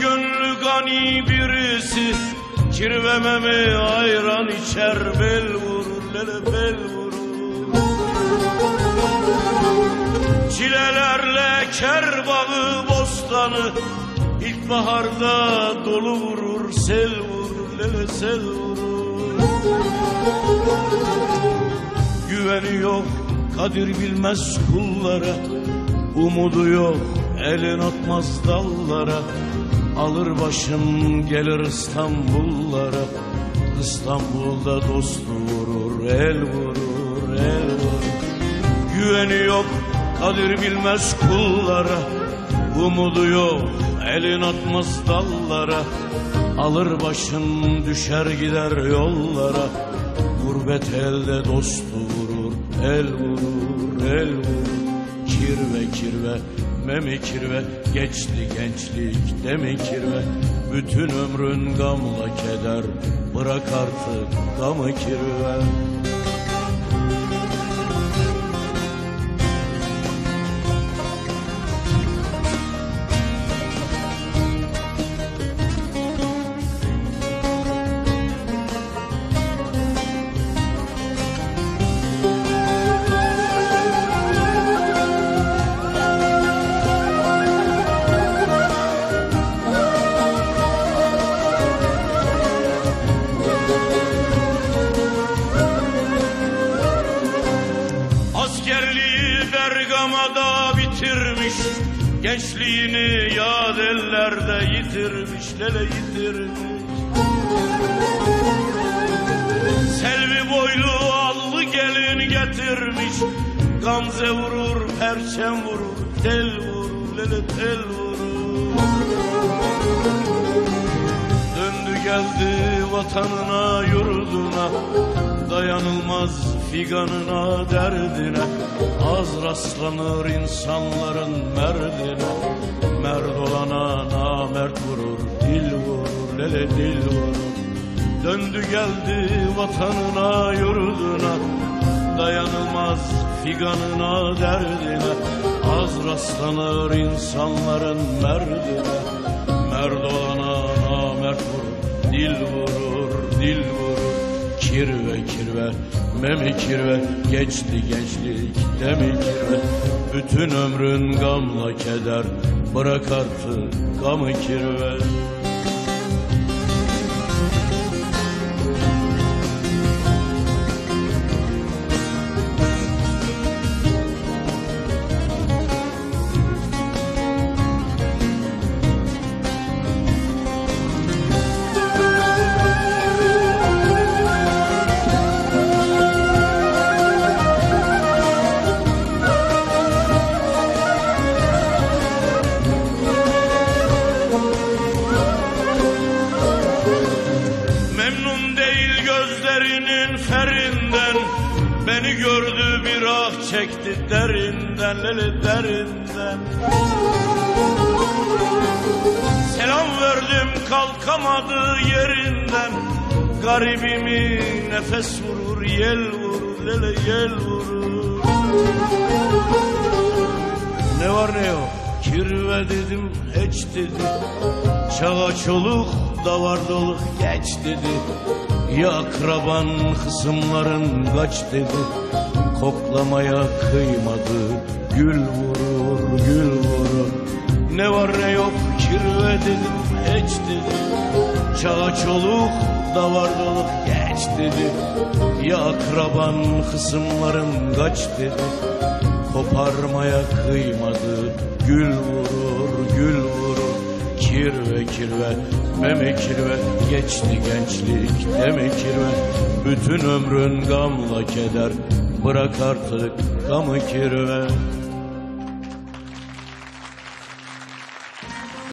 gönlü gani birisi Kirvememi ayran içer bel vurur lele bel vurur. Çilelerle kerbağı bostanı İlkbaharda dolu vurur sel vurur lele sel vurur. Güveni yok kadir bilmez kullara Umudu yok elin atmaz dallara. Alır başım gelir İstanbullara. İstanbul'da dostu vurur el vurur el vurur. Güveni yok kadir bilmez kullara. Umudu yok elin atmaz dallara. Alır başın düşer gider yollara. Gurbet elde dostu vurur el vurur el vurur. Kirve kirve memi kirve Geçti gençlik demi kirve Bütün ömrün gamla keder. Bırak artık gamı kirve bitirmiş Gençliğini yad ellerde yitirmiş Lele yitirmiş. Selvi boylu allı gelin getirmiş Gamze vurur, perçem vurur Tel vurur, lele tel vurur. Döndü geldi vatanına yurduna Dayanılmaz figanına derdine Az rastlanır insanların merdine. Merd olana namert vurur Dil vurur lele dil vurur. Döndü geldi vatanına yurduna Dayanılmaz figanına derdine Az rastlanır insanların merdine. Merd olana namert vurur Dil vurur dil vurur Kirve kirve memi kirve. Geçti gençlik demi kirve. Bütün ömrün gamla keder. Bırak artık gamı kirve Beni gördü bir ah çekti derinden Lele derinden. Selam verdim kalkamadı yerinden. Garibimi nefes vurur yel vurur Lele yel vurur. Ne var ne yok? Kirve dedim hiç dedi Çağa çoluk davardoluk geç dedi Ya akraban kısımların kaç dedi? Koklamaya kıymadı. Gül vurur gül vurur. Ne var ne yok kirve dedim hiç dedi. Çağa çoluk davardoluk geç dedi. Ya akraban kısımların kaç dedi? Koparmaya kıymadı. Gül vurur gül vurur Kirve kirve meme kirve Geçti gençlik deme kirve Bütün ömrün gamla keder. Bırak artık gamı kirve